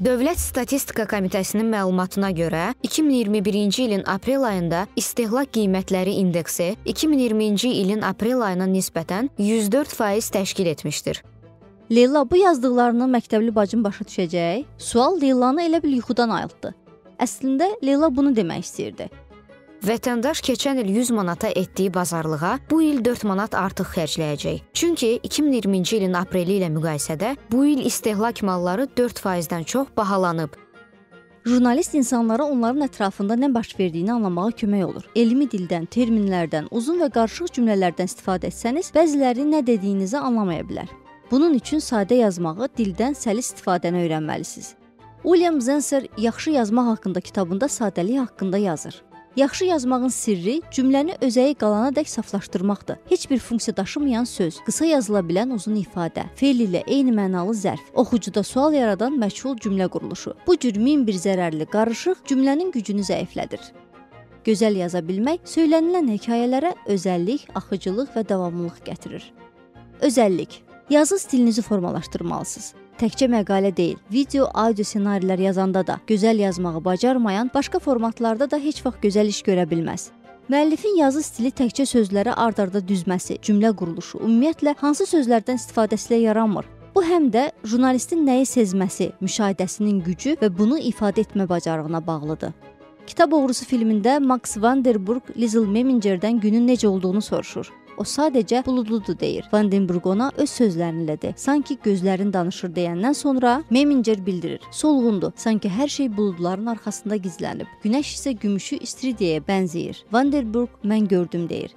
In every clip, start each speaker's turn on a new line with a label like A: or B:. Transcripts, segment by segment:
A: Dövlət Statistika Komitəsinin məlumatına görə 2021-ci ilin aprel ayında istehlak qiymətləri indeksi 2020-ci ilin aprel ayına nisbətən 104% təşkil etmişdir.
B: Leyla bu yazdıqlarını məktəbli bacım başa düşəcək. Sual Leylanı elə bil yuxudan ayıltdı. Əslində Leyla bunu demək istəyirdi.
A: Vətəndaş keçən il 100 manata etdiyi bazarlığa bu il 4 manat artıq xərcləyəcək. Çünki 2020-ci ilin apreli ilə müqayisədə bu il istehlak malları 4%-dən çox bahalanıb.
B: Jurnalist insanlara onların ətrafında nə baş verdiyini anlamağa kömək olur. Elmi dildən, terminlərdən, uzun və qarışıq cümlələrdən istifadə etsəniz, bəziləri nə dediyinizi anlamaya bilər. Bunun üçün sadə yazmağı, dildən səlis istifadəni öyrənməlisiniz. William Zenser yaxşı yazmaq haqqında kitabında sadəlik haqqında yazır. Yaxşı yazmağın sirri cümləni özəyi qalanadək saflaşdırmaqdır. Heç bir funksiya daşımayan söz, qısa yazıla bilən uzun ifadə, fe'l ilə eyni mənalı zərf, oxucuda sual yaradan məchul cümlə quruluşu. Bu cür min bir zərərli qarışıq cümlənin gücünü zəiflədir. Gözəl yaza bilmək söylənilən hekayələrə özəllik, axıcılıq və davamlılıq gətirir. Özəllik. Yazı stilinizi formalaşdırmalısınız. Təkcə məqalə deyil, video, audio ssenarilər yazanda da gözəl yazmağı bacarmayan başqa formatlarda da heç vaxt gözəl iş görə bilməz. Müəllifin yazı stili təkcə sözləri ard-arda düzməsi, cümlə quruluşu, ümumiyyətlə hansı sözlərdən istifadəsi ilə yaranmır. Bu həm də jurnalistin nəyi sezməsi, müşahidəsinin gücü və bunu ifadə etmə bacarığına bağlıdır. Kitab oğrusu filmində Max Vanderburg Lizel Memingerdən günün necə olduğunu soruşur. O sadəcə buludludur deyir. Vandenburg ona öz sözlərini elədi. Sanki gözlərin danışır deyəndən sonra Meminger bildirir. Solğundur. Sanki hər şey buludların arxasında gizlənib. Günəş isə gümüşü istiridiyaya bənzəyir. Vandenburg mən gördüm deyir.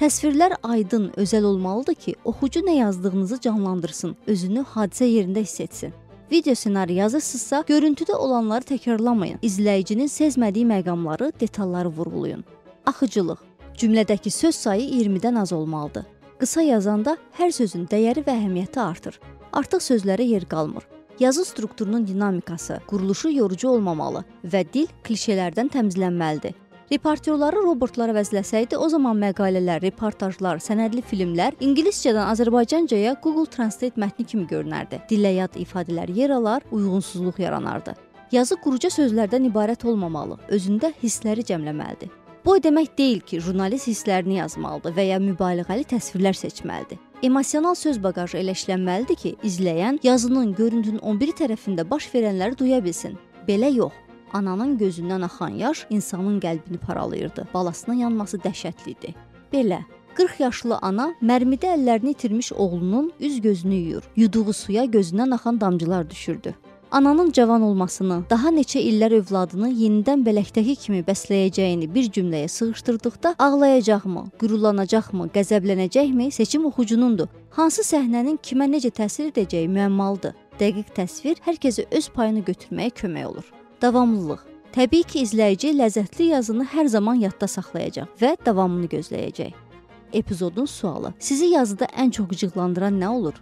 B: Təsvirlər aydın, özəl olmalıdır ki, oxucu nə yazdığınızı canlandırsın, özünü hadisə yerində hiss etsin. Video ssenari yazırsınızsa, görüntüdə olanları təkrarlamayın. İzləyicinin sezmədiyi məqamları, detalları vurğulayın. Axıcılıq Cümlədəki söz sayı 20-dən az olmalıdır. Qısa yazanda hər sözün dəyəri və əhəmiyyəti artır. Artıq sözlərə yer qalmır. Yazı strukturunun dinamikası, quruluşu yorucu olmamalı və dil klişelərdən təmizlənməlidir. Reportyorları robotlara vəzləsəydi, o zaman məqalələr, reportajlar, sənədli filmlər ingiliscədən Azərbaycancaya Google Translate mətni kimi görünərdi. Dillə yad ifadələr yer alar, uyğunsuzluq yaranardı. Yazı quruca sözlərdən ibarət olmamalı, özündə hissləri cəmləməlidir. Bu o demək deyil ki, jurnalist hisslərini yazmalıdır və ya mübaliğəli təsvirlər seçməlidir. Emosional söz baqajı elə işlənməlidir ki, izləyən yazının, görüntünün 11 tərəfində baş verənləri duya bilsin. Belə yox. Ananın gözündən axan yaş insanın qəlbini paralayırdı. Balasının yanması dəhşətli idi. Belə 40 yaşlı ana mərmidə əllərini itirmiş oğlunun üz-gözünü yuyur. Yuduğu suya gözündən axan damcılar düşürdü. Ananın cavan olmasını, daha neçə illər övladını yenidən bələkdəki kimi bəsləyəcəyini bir cümləyə sığışdırdıqda ağlayacaqmı, qürurlanacaqmı, qəzəblənəcəkmi seçim oxucunundur. Hansı səhnənin kimə necə təsir edəcəyi müəmmalıdır. Dəqiq təsvir hər kəsə öz payını götürməyə kömək olur. Davamlılıq Təbii ki, izləyici ləzzətli yazını hər zaman yadda saxlayacaq və davamını gözləyəcək. Epizodun sualı: Sizi yazıda ən çox qıcıqlandıran nə olur?